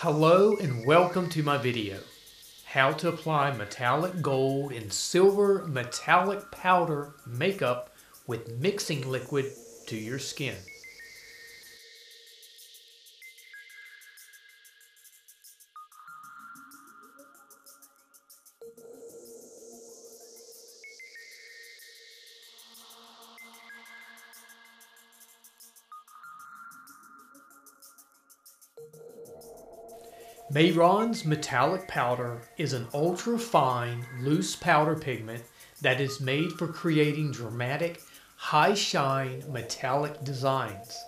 Hello and welcome to my video. How to apply metallic gold and silver metallic powder makeup with mixing liquid to your skin. Mehron's metallic powder is an ultra fine loose powder pigment that is made for creating dramatic high shine metallic designs.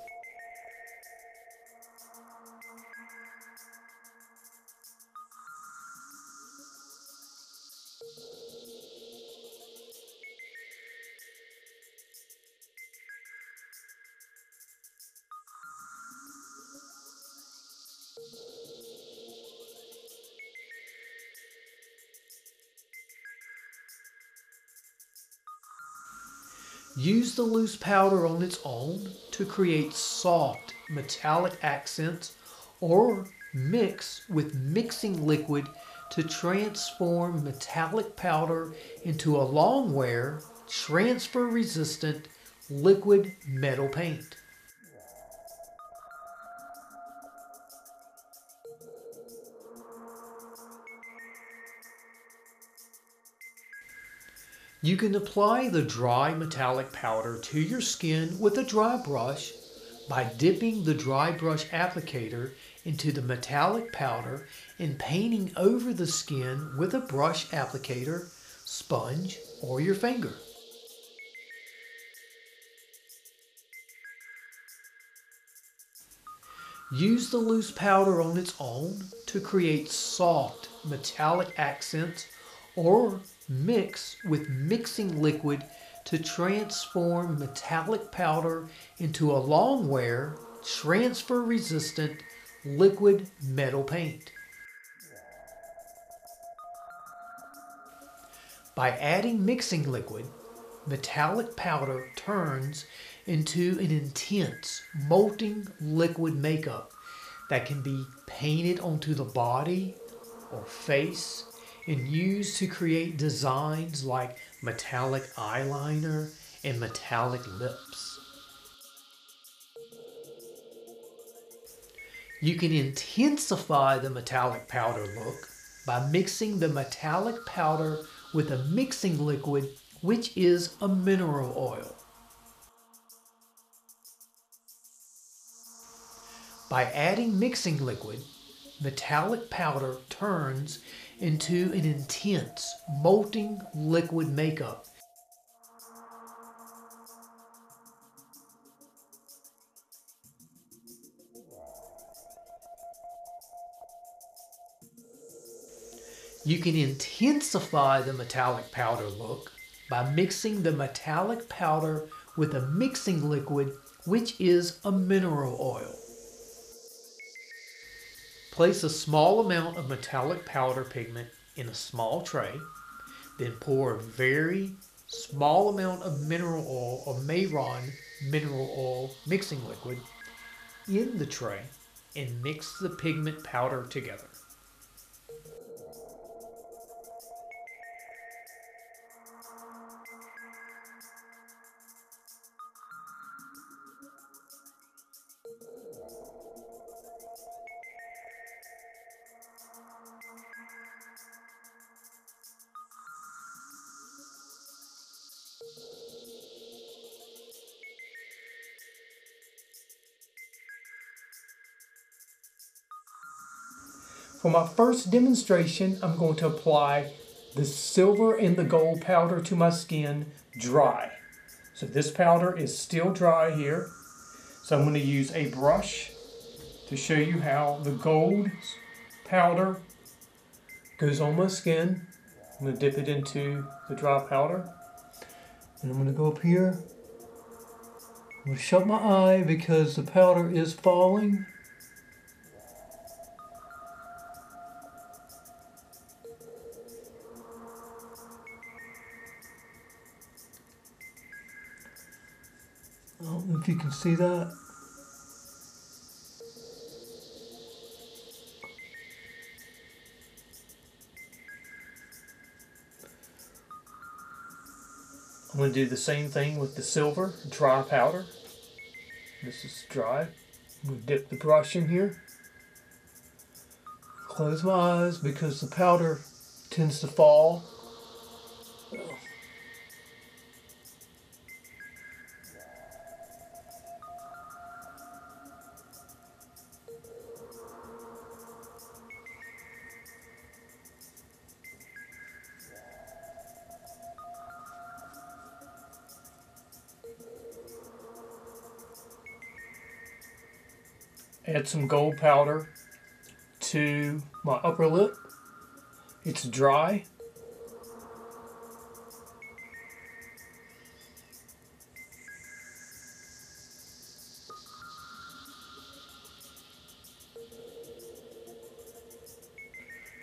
Use the loose powder on its own to create soft metallic accents or mix with mixing liquid to transform metallic powder into a long wear, transfer resistant liquid metal paint. You can apply the dry metallic powder to your skin with a dry brush by dipping the dry brush applicator into the metallic powder and painting over the skin with a brush applicator, sponge, or your finger. Use the loose powder on its own to create soft metallic accents or mix with mixing liquid to transform metallic powder into a long wear, transfer resistant liquid metal paint. By adding mixing liquid, metallic powder turns into an intense molting liquid makeup that can be painted onto the body or face and used to create designs like metallic eyeliner and metallic lips. You can intensify the metallic powder look by mixing the metallic powder with a mixing liquid which is a mineral oil. By adding mixing liquid, metallic powder turns into an intense, molting liquid makeup. You can intensify the metallic powder look by mixing the metallic powder with a mixing liquid which is a mineral oil. Place a small amount of metallic powder pigment in a small tray. Then pour a very small amount of mineral oil or Mehron mineral oil mixing liquid in the tray and mix the pigment powder together. For my first demonstration, I'm going to apply the silver and the gold powder to my skin dry. So this powder is still dry here. So I'm going to use a brush to show you how the gold powder goes on my skin. I'm going to dip it into the dry powder. And I'm going to go up here. I'm going to shut my eye because the powder is falling. you can see that. I'm going to do the same thing with the silver dry powder. This is dry. I'm going to dip the brush in here. Close my eyes because the powder tends to fall add some gold powder to my upper lip. It's dry.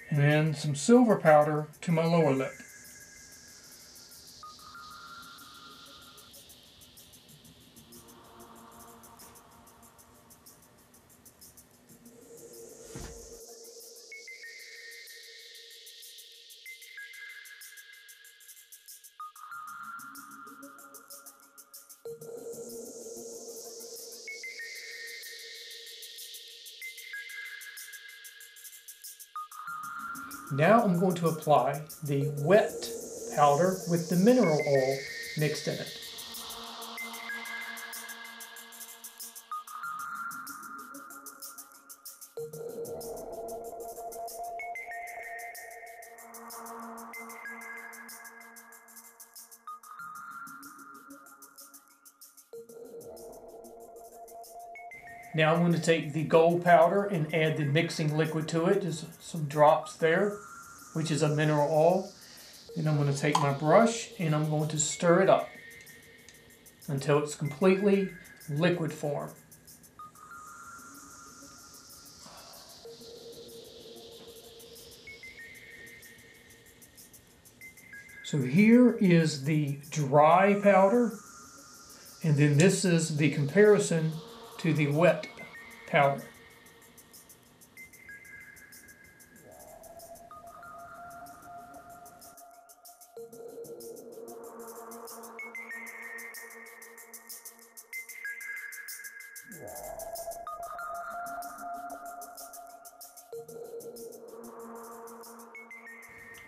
And then some silver powder to my lower lip. Now I'm going to apply the wet powder with the mineral oil mixed in it. Now I'm going to take the gold powder and add the mixing liquid to it, just some drops there, which is a mineral oil. And I'm going to take my brush and I'm going to stir it up until it's completely liquid form. So here is the dry powder, and then this is the comparison to the wet powder.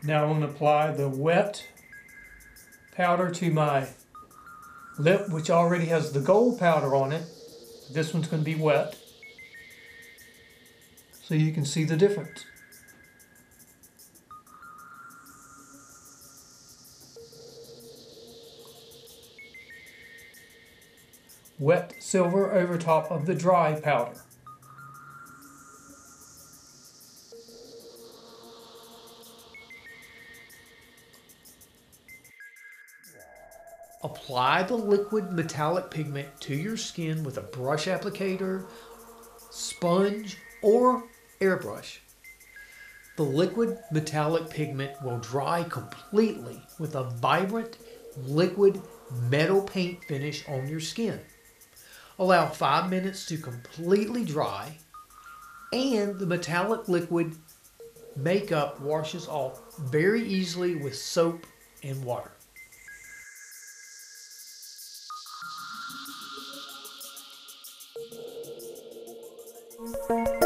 Now I'm going to apply the wet powder to my lip, which already has the gold powder on it. This one's going to be wet. So you can see the difference. Wet silver over top of the dry powder. Apply the liquid metallic pigment to your skin with a brush applicator, sponge, or airbrush. The liquid metallic pigment will dry completely with a vibrant liquid metal paint finish on your skin. Allow 5 minutes to completely dry and the metallic liquid makeup washes off very easily with soap and water. Música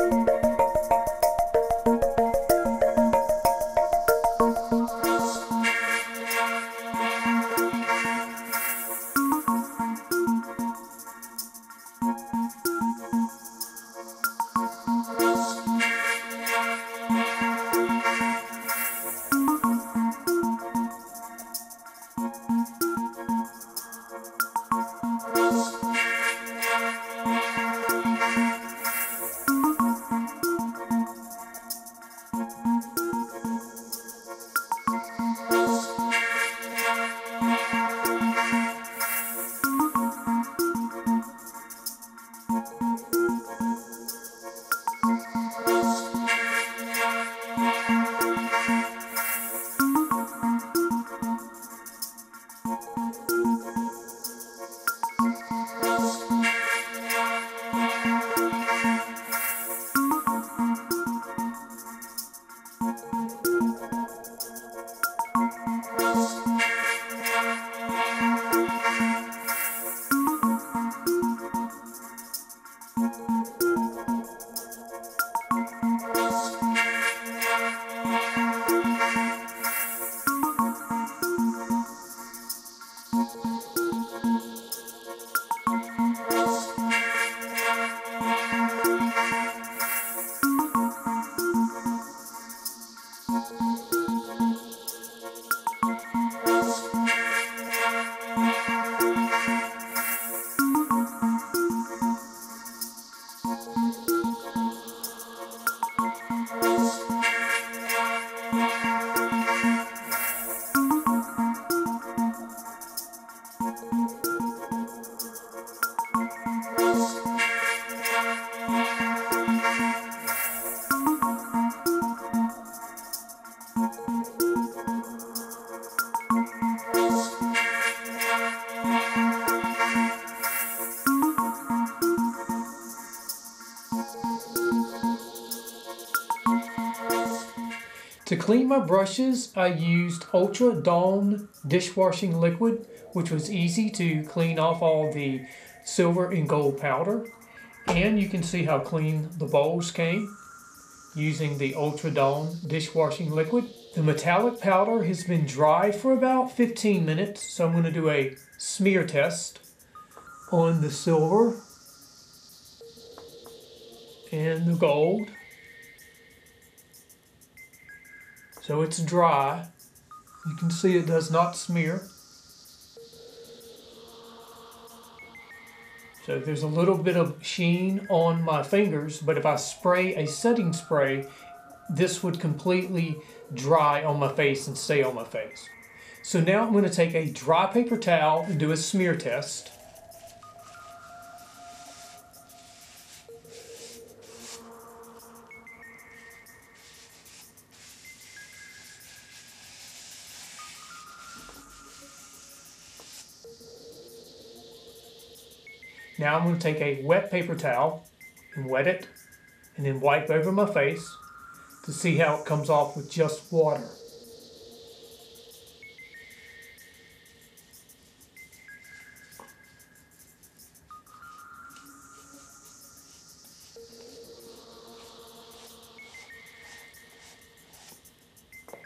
To clean my brushes, I used Ultra Dawn dishwashing liquid, which was easy to clean off all the silver and gold powder. And you can see how clean the bowls came using the Ultra Dawn dishwashing liquid. The metallic powder has been dry for about 15 minutes, so I'm going to do a smear test on the silver and the gold. So it's dry. You can see it does not smear. So there's a little bit of sheen on my fingers, but if I spray a setting spray, this would completely dry on my face and stay on my face. So now I'm going to take a dry paper towel and do a smear test. Now I'm going to take a wet paper towel and wet it and then wipe over my face to see how it comes off with just water.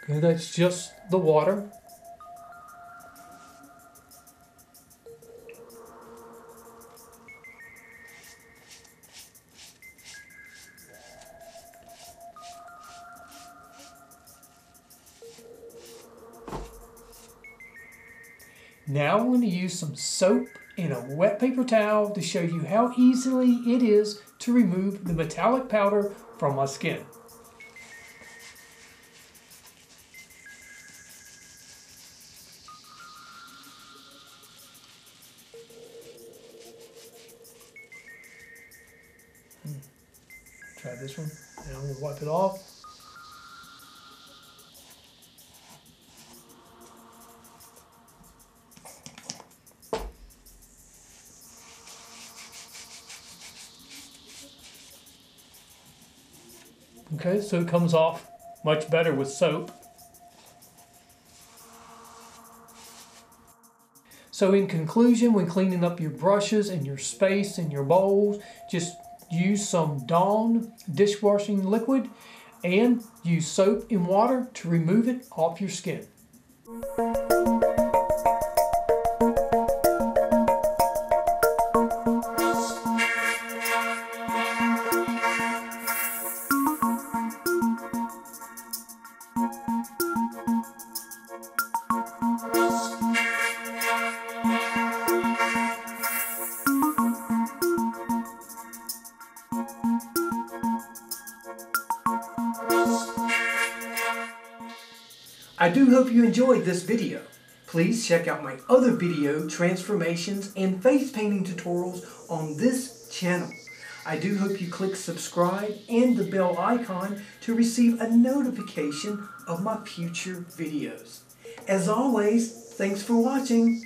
Okay, that's just the water. Some soap and a wet paper towel to show you how easily it is to remove the metallic powder from my skin. Okay, so it comes off much better with soap. So in conclusion, when cleaning up your brushes and your space and your bowls, just use some Dawn dishwashing liquid and use soap and water to remove it off your skin. I do hope you enjoyed this video. Please check out my other video transformations and face painting tutorials on this channel. I do hope you click subscribe and the bell icon to receive a notification of my future videos. As always, thanks for watching.